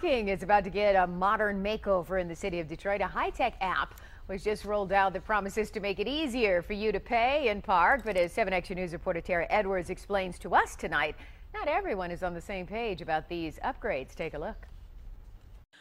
King is about to get a modern makeover in the city of Detroit. A high-tech app was just rolled out that promises to make it easier for you to pay and park. But as 7 Action News reporter Tara Edwards explains to us tonight, not everyone is on the same page about these upgrades. Take a look.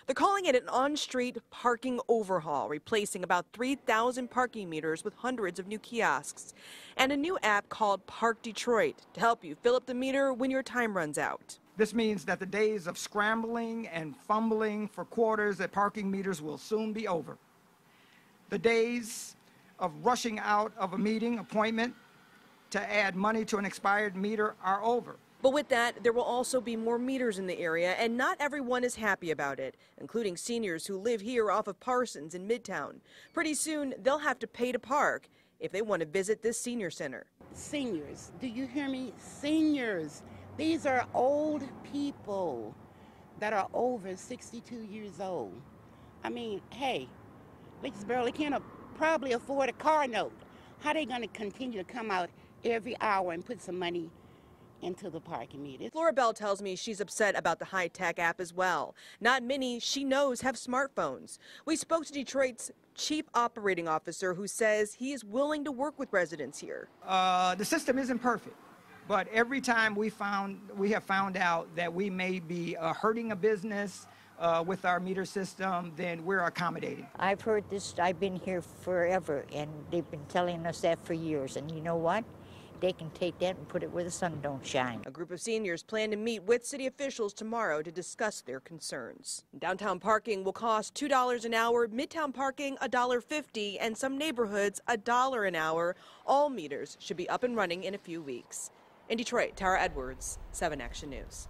They're calling it an on-street parking overhaul, replacing about 3,000 parking meters with hundreds of new kiosks, and a new app called Park Detroit to help you fill up the meter when your time runs out. This means that the days of scrambling and fumbling for quarters at parking meters will soon be over. The days of rushing out of a meeting appointment to add money to an expired meter are over. But with that, there will also be more meters in the area, and not everyone is happy about it, including seniors who live here off of Parsons in Midtown. Pretty soon, they'll have to pay to park if they want to visit this senior center. Seniors, do you hear me? Seniors. These are old people that are over 62 years old. I mean, hey, they just barely can probably afford a car note. How are they going to continue to come out every hour and put some money into the parking meter. Flora Bell tells me she's upset about the high-tech app as well. Not many she knows have smartphones. We spoke to Detroit's chief operating officer who says he is willing to work with residents here. Uh, the system isn't perfect. But every time we found we have found out that we may be uh, hurting a business uh, with our meter system, then we're accommodating. I've heard this. I've been here forever, and they've been telling us that for years. And you know what? they can take that and put it where the sun don't shine. A group of seniors plan to meet with city officials tomorrow to discuss their concerns. Downtown parking will cost $2 an hour, midtown parking $1.50, and some neighborhoods a dollar an hour. All meters should be up and running in a few weeks. In Detroit, Tara Edwards, 7 Action News.